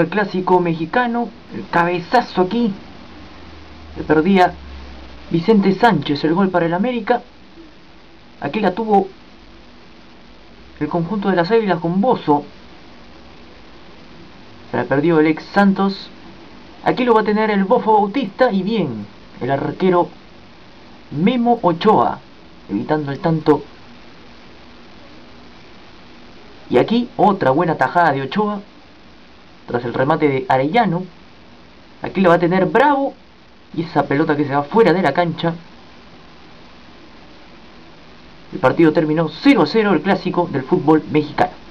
el clásico mexicano, el cabezazo aquí, le perdía Vicente Sánchez el gol para el América. Aquí la tuvo el conjunto de las Águilas con Bozo. La perdió el ex Santos. Aquí lo va a tener el Bofo Bautista y bien, el arquero Memo Ochoa, evitando el tanto. Y aquí otra buena tajada de Ochoa tras el remate de Arellano. Aquí lo va a tener Bravo. Y esa pelota que se va fuera de la cancha. El partido terminó 0 0 el clásico del fútbol mexicano.